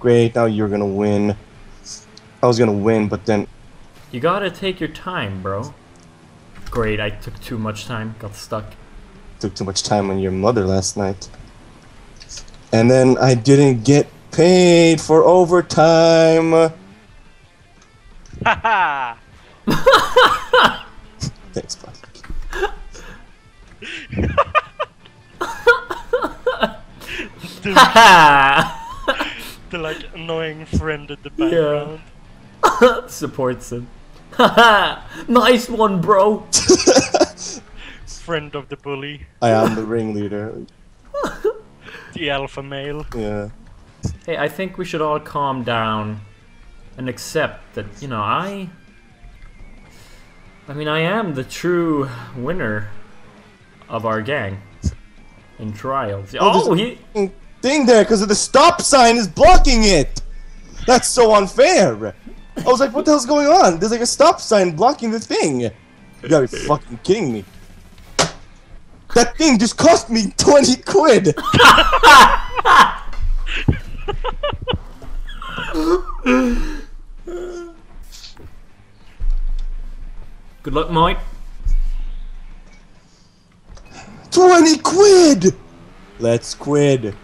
Great, now you're gonna win. I was gonna win, but then You gotta take your time, bro. Great, I took too much time, got stuck. took too much time on your mother last night. And then I didn't get paid for overtime. Haha! Thanks, bud. the, Ha! The like annoying friend in the background. Yeah. Supports him. Haha! nice one, bro! Friend of the bully. I am the ringleader. The alpha male. Yeah. Hey, I think we should all calm down and accept that, you know, I. I mean, I am the true winner of our gang in trials. Oh, Oh, he. Mm. Thing there, because of the stop sign is blocking it. That's so unfair. I was like, what the hell's going on? There's like a stop sign blocking the thing. You gotta be fucking kidding me. That thing just cost me 20 quid. Good luck, Mike. 20 quid. Let's quid.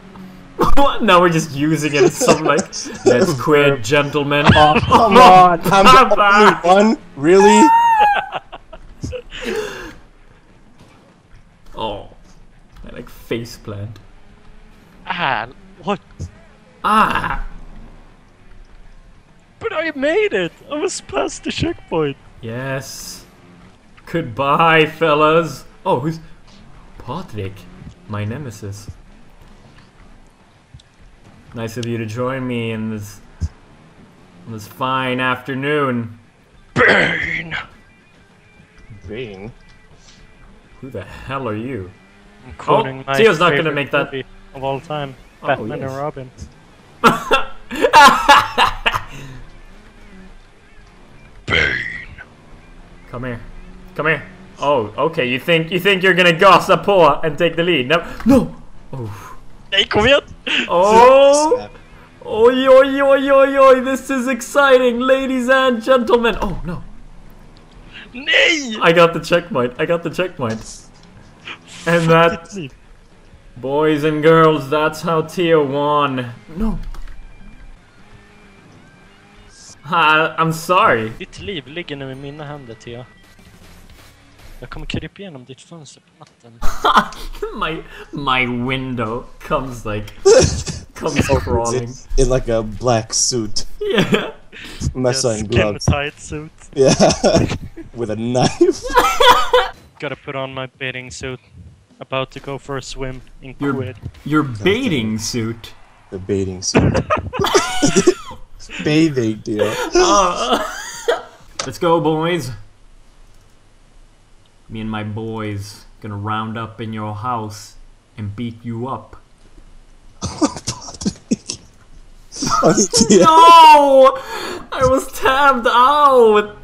What? now we're just using it as some like, let's quit, gentlemen. Come on. I'm only one? Really? Oh, I like face plant. Ah, what? Ah! But I made it! I was past the checkpoint. Yes. Goodbye, fellas. Oh, who's Patrik? My nemesis. Nice of you to join me in this on this fine afternoon. Burn! Bane. Who the hell are you? I'm quoting oh, my Teo's not gonna favorite make that- of all time. Oh, Batman yes. and Robin. Come here. Come here. Oh, okay. You think you think you're gonna gasa på and take the lead? No. No. Oh. Nej, kom igen! Oh. Oi, oi, oi, oi, oi. This is exciting, ladies and gentlemen. Oh no. Nej! I got the checkpoint. I got the checkpoint. And that, boys and girls, that's how Tia won. No. Ha, I'm sorry. Ditt liv ligger nu i mina händer, Tia. Jag kommer krypa igenom ditt fönster på natten. my my window comes like comes crawling. In like a black suit. Yeah. Mesa Yes, and gloves. tight suit. Yeah. With a knife. Gotta put on my bathing suit. About to go for a swim in You're- quid. Your bathing suit. The bathing suit. Bathing deal. Uh, let's go, boys. Me and my boys gonna round up in your house and beat you up. No! I was tabbed out!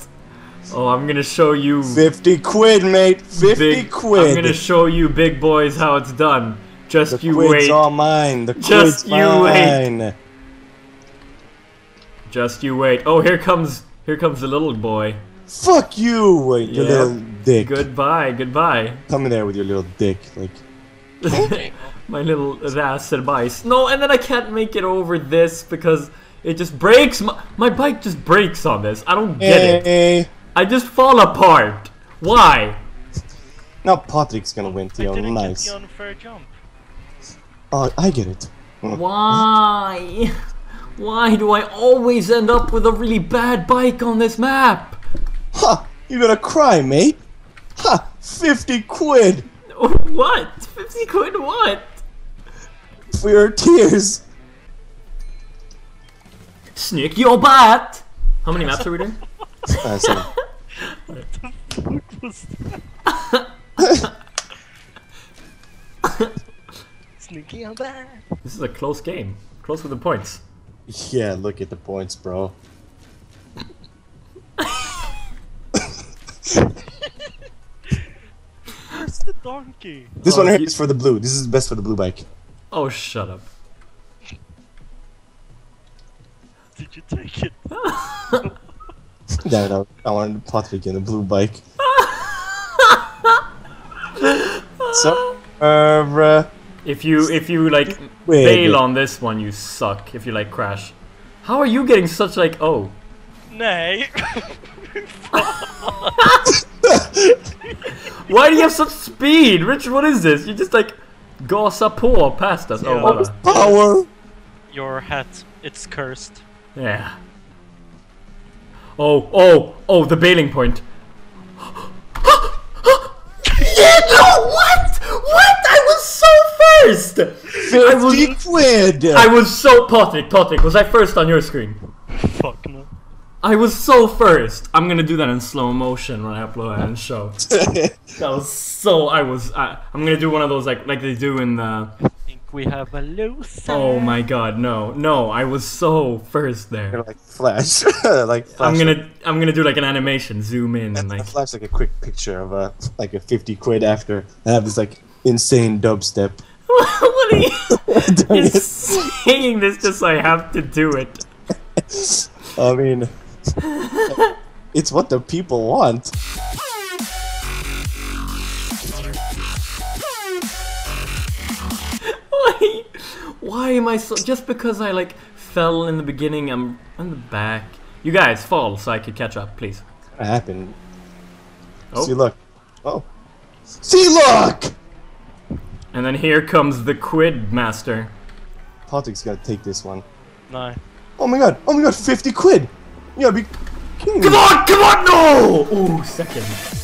Oh, I'm gonna show you 50 quid, mate. 50 big quid. I'm gonna show you big boys how it's done. Just the you quid's wait. all mine. The Just you wait. Just you wait. Oh, here comes here comes the little boy. Fuck you, you Yeah. little dick. Goodbye, goodbye. Come in there with your little dick. Like, My little racerbajs. No, and then I can't make it over this because it just breaks. My, my bike just breaks on this. I don't get it. hey. I just fall apart. Why? Now Patrik's gonna win, I Teo. didn't Nice. get the unfair jump. Oh, I get it. Why? Why do I always end up with a really bad bike on this map? Ha! You're gonna cry, mate. Ha! 50 quid What? 50 quid what? for your tears. Snick your butt! How many maps are we doing? Sorry. What was that? Sneaky on that. This is a close game. Close with the points. yeah, look at the points, bro. Donkey? This Oh, one here you- is for the blue. This is best for the blue bike. Oh, shut up. did you take it? Damn it, I- I wanted Patrik in the blue bike. so, uh, bruh. If you if you like Wait, bail wait. on this one, you suck. If you like crash, how are you getting such like oh? Nej! Why do you have such speed, Richard? What is this? You just like gasa på past us. Oh, yeah. Oh, what a, Power! Your hat, it's cursed. yeah. Oh oh oh! The bailing point. yeah, no, what? What? I was so first. I was quid! I was so Patrik. Patrik, was I first on your screen? Fuck no. I was so first. I'm gonna do that in slow motion when I upload it and show. That was so. I was. I, I'm gonna do one of those like like they do in the. think we have a loser. Oh my god, no, no! I was so first there. like flash, like flash. I'm gonna I'm gonna do like an animation, zoom in and like. flash like a quick picture of a like a 50 quid after I have this like insane dubstep. what are you? Doing You're saying this just I have to do it. I mean, it's what the people want. Why? Why am I so? Just because I like fell in the beginning, I'm in the back. You guys fall so I could catch up, please. What happened? Oh. See, look. Oh. See, look! And then here comes the Quid Master. Patrik's gotta take this one. Nej. Oh my god! Oh my god! 50 quid! You gotta be kidding me! Come on, come on, no! Ooh, second.